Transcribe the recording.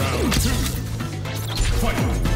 Round two. Fight!